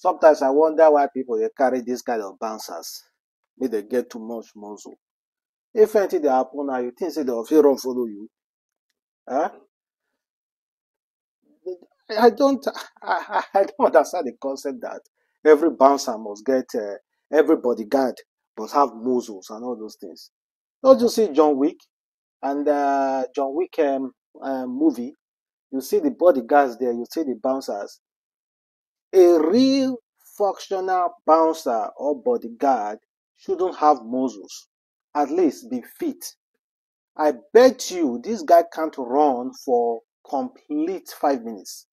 Sometimes I wonder why people they carry this kind of bouncers. Make they get too much muscle. If anything they happen now, you think they will run follow you. Huh? I don't I, I I don't understand the concept that every bouncer must get uh, every bodyguard must have muscles and all those things. Don't you see John Wick and uh, John Wick um, uh, movie? You see the bodyguards there, you see the bouncers. A real functional bouncer or bodyguard shouldn't have muscles. At least be fit. I bet you this guy can't run for complete five minutes.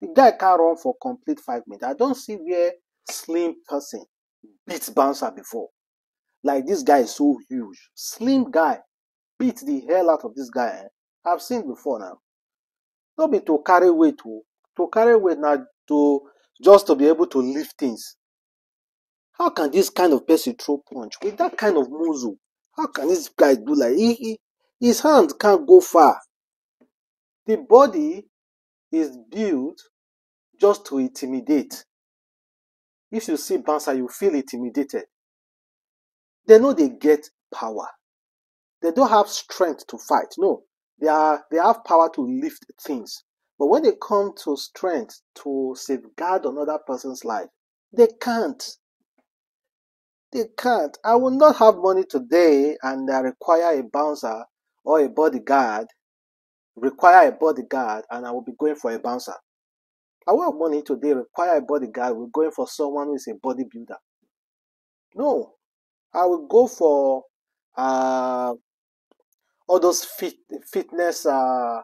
The guy can't run for complete five minutes. I don't see where slim person beat bouncer before. Like this guy is so huge. Slim guy beat the hell out of this guy. eh. I've seen before now. Not be to carry weight o. To carry weight now to just to be able to lift things. How can this kind of person throw punch with that kind of muscle? How can this guy do like he, he, his hand can't go far. The body is built just to intimidate. If you see bouncer, you feel intimidated. They know they get power. They don't have strength to fight. No, they are they have power to lift things. But when they come to strength to safeguard another person's life, they can't. They can't. I will not have money today and I require a bouncer or a bodyguard, require a bodyguard, and I will be going for a bouncer. I will have money today, require a bodyguard, we're going for someone who is a bodybuilder. No, I will go for uh, all those fit, fitness uh,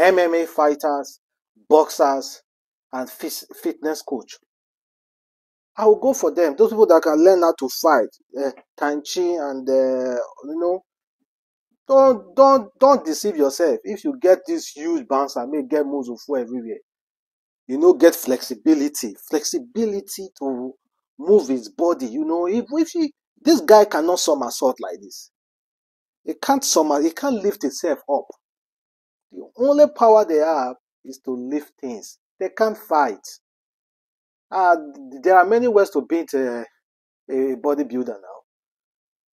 MMA fighters, boxers, and fitness coach. I will go for them. Those people that can learn how to fight, uh, Tai Chi, and uh, you know, don't don't don't deceive yourself. If you get this huge bouncer, may get muscle full everywhere. You know, get flexibility, flexibility to move his body. You know, if if he, this guy cannot somersault like this, he can't somersault. He can't lift himself up. The only power they have is to lift things. They can't fight. Uh, there are many ways to beat a, a bodybuilder now.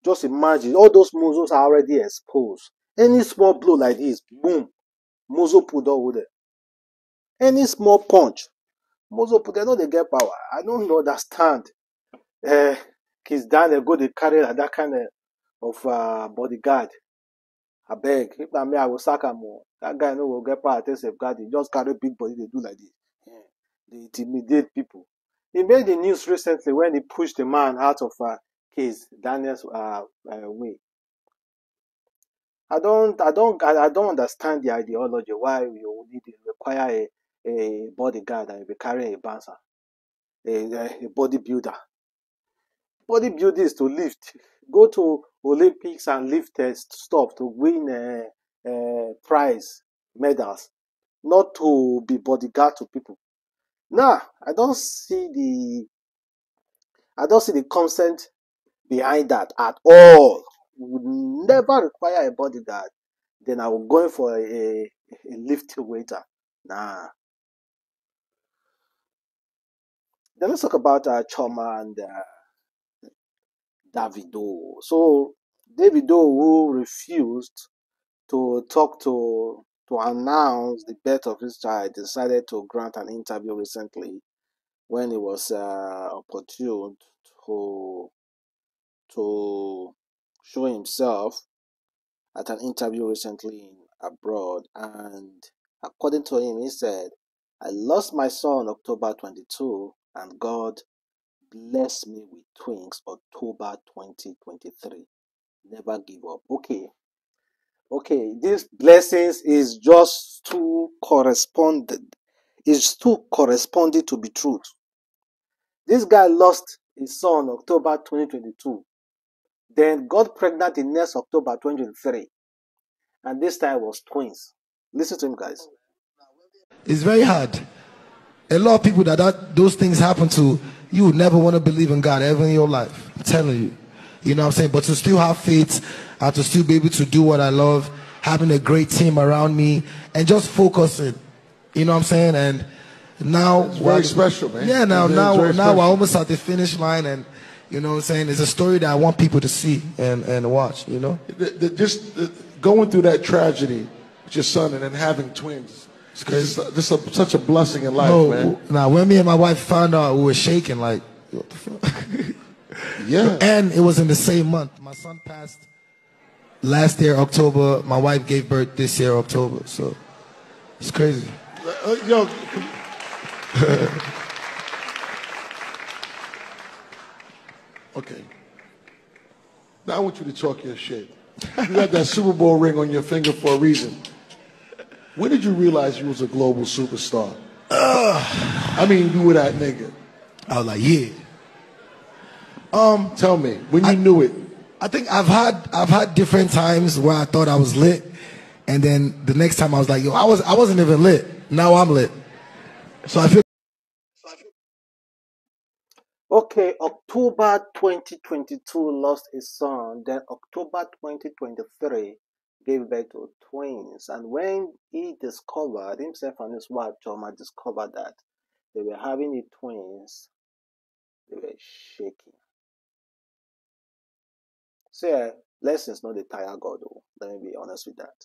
Just imagine all those muscles are already exposed. Any small blow like this, boom, muscle pulled over there. Any small punch, muscle pull. They know they get power. I don't understand. Uh, Kizz Daniel go they carry like that kind of, of uh, bodyguard. I beg. If na me, I will sack him. oh. That guy no will get power to safeguard. He just carry big body. They do like this. Yeah. They intimidate people. He made the news recently when he pushed the man out of uh, Kizz Daniel's uh, uh, way. I don't, I don't, I, I don't understand the ideology why you need to require a, a bodyguard and you be carrying a bouncer, a, a, a bodybuilder. Bodybuilding is to lift. Go to Olympics and lift uh, stuff to win uh, uh, prize medals, not to be bodyguard to people. Nah, I don't see the, I don't see the consent behind that at all. Would never require a bodyguard. Then I will go for a, a, lifting waiter. Nah. Then let's talk about uh, Chioma and uh, Davido. So Davido, who refused to talk to to announce the birth of his child, decided to grant an interview recently when it was uh, opportune to to show himself at an interview recently abroad and according to him he said i lost my son october 22 and god blessed me with twins october 2023 never give up. Okay. Okay these blessings is just too corresponded is too corresponding to be truth this guy lost his son october 2022 then got pregnant in next october 2023 and this time was twins. Listen to him guys. It's very hard. A lot of people that, that those things happen to, you would never want to believe in God ever in your life. I'm telling you. You know what I'm saying? But to still have faith and to still be able to do what I love, having a great team around me and just focusing. You know what I'm saying? And now It's very special, man. Yeah, now It's now now special. we're almost at the finish line, and you know what I'm saying. It's a story that I want people to see and and watch. You know, The, the, just the, going through that tragedy with your son and then having twins. It's crazy. Just a, such a blessing in life, no, man. now when me and my wife found out, we were shaking like, what the fuck? Yeah. and it was in the same month. My son passed last year October. My wife gave birth this year October. So it's crazy. Uh, yo. okay. Now I want you to talk your shit. You got that Super Bowl ring on your finger for a reason. When did you realize you was a global superstar? I mean, you were that nigga. I was like, yeah. Um, Tell me when you knew it. I think I've had I've had different times where I thought I was lit, and then the next time I was like, yo, I was I wasn't even lit. Now I'm lit. So I feel Okay, October 2022 lost a son. Then October 2023 gave birth to twins. And when he discovered himself and his wife Chioma discovered that they were having the twins, they were shaking. So yeah, blessings not the tire God. Oh. Let me be honest with that.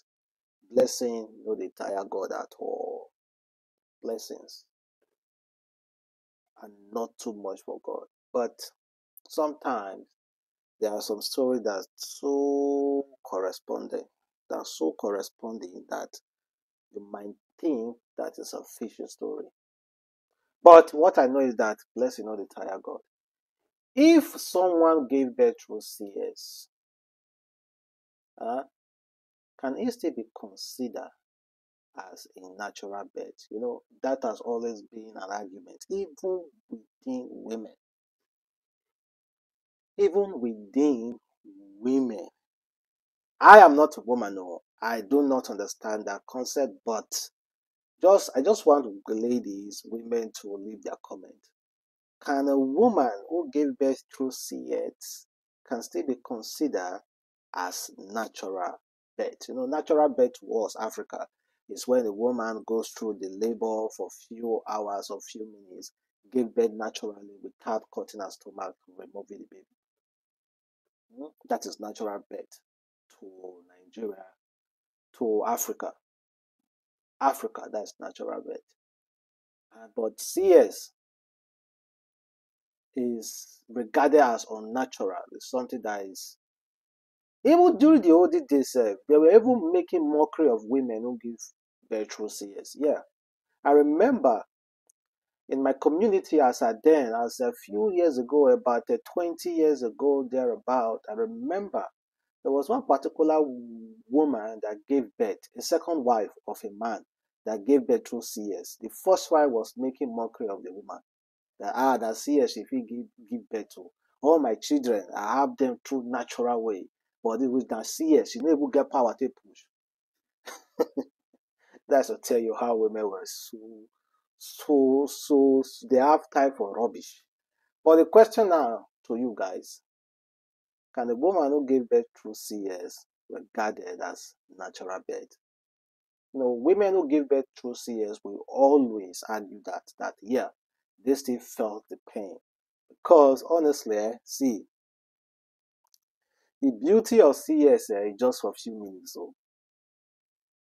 Blessing not the tire God at all. Blessings and not too much for God. But sometimes there are some stories that so corresponding, that are so corresponding that you might think that is a fishy story. But what I know is that blessing not the tire God. If someone gave birth through CS, uh, can it still be considered as a natural birth? You know, that has always been an argument, even within women. Even within women. I am not a woman, no. I do not understand that concept, but just I just want ladies, women to leave their comment. Can a woman who gave birth through CS can still be considered as natural birth? You know, natural birth was Africa is when a woman goes through the labor for few hours or few minutes, give birth naturally without cutting her stomach, removing the baby. Mm, That is natural birth to Nigeria, to Africa. Africa, that's natural birth. Uh, but CS is regarded as unnatural. It's something that is even during the olden days, uh, they were even making mockery of women who give birth CS. Yeah, I remember in my community as I then, as a few years ago, about uh, 20 years ago, thereabout, I remember there was one particular woman that gave birth, a second wife of a man that gave birth through CS. The first wife was making mockery of the woman. That ah, that CS if he give give birth to all my children, I have them through natural way. But it was that CS, you never get power to push. That's to tell you how women were so, so, so, they have time for rubbish. But the question now to you guys, can a woman who gave birth through CS regarded as natural birth? You know, women who give birth through CS will always argue that, that, yeah, they still felt the pain. Because honestly, eh, see, the beauty of CS eh, is just for a few minutes. So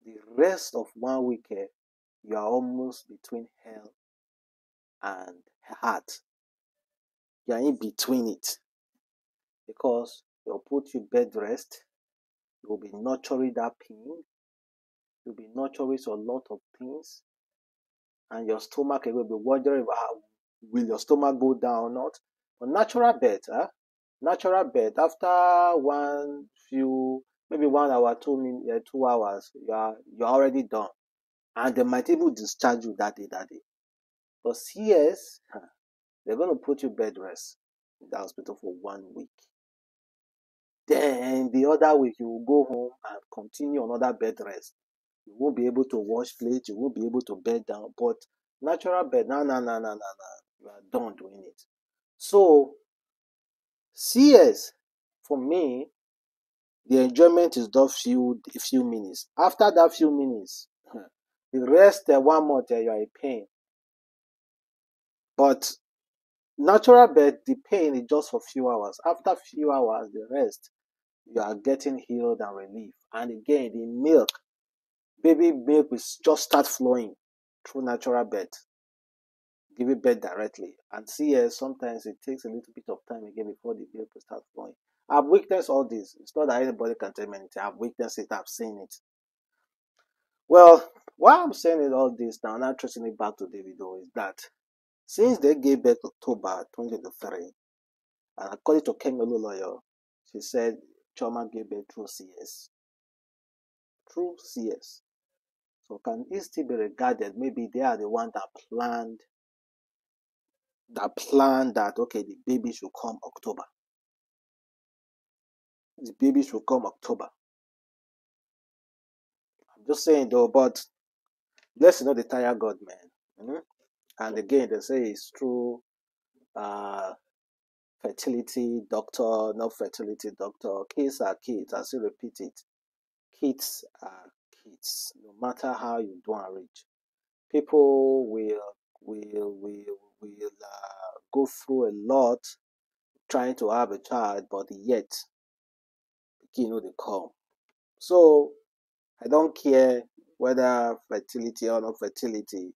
the rest of one week, eh, you are almost between hell and heart. You are in between it. Because they'll put you bed rest. You'll be nurturing that pain. You'll be nurturing a lot of things. And your stomach eh, will be wondering how will your stomach go down or not. But natural birth, huh? Natural birth, after one few, maybe one hour, two minutes, uh, two hours, you are you're already done. And they might even discharge you that day, that day. But CS, they're going to put you bed rest in the hospital for one week. Then the other week you will go home and continue another bed rest. You won't be able to wash plates, you won't be able to bed down. But natural bed, no, no, no, no, no, no. You are done doing it. So CS, for me, the enjoyment is just few a few minutes. After that few minutes, the rest uh, one month uh, you are in pain. But natural birth, the pain is just for few hours. After few hours, the rest, you are getting healed and relief. And again, the milk, baby milk will just start flowing through natural birth. Give it birth directly. And CS, eh, sometimes it takes a little bit of time again before the milk will start flowing. I've witnessed all this. It's not that anybody can tell me anything. I've witnessed it. I've seen it. Well, why I'm saying it all this now, not tracing it back to Davido, is that since they gave birth October 2023, and according to Kemi Olunloyo, she said Chioma gave birth through CS. Through CS. So can it still be regarded? Maybe they are the one that planned that planned that okay, the baby should come October. The baby should come October. I'm just saying though, but let's not the tire God, man. Mhm. And again, they say it's true. Uh, fertility doctor, not fertility doctor. Kids are kids. I still repeat it. Kids are kids. No matter how you do reach, people will will will will uh, go through a lot trying to have a child, but yet you know they come. So I don't care whether fertility or not fertility,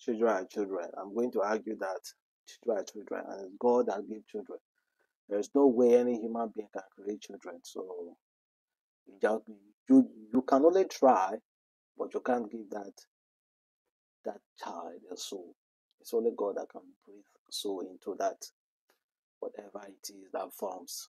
children are children. I'm going to argue that children are children, and it's God that gives children. There's no way any human being can create children. So you just you you can only try, but you can't give that that child a soul. It's only God that can breathe soul into that whatever it is that forms.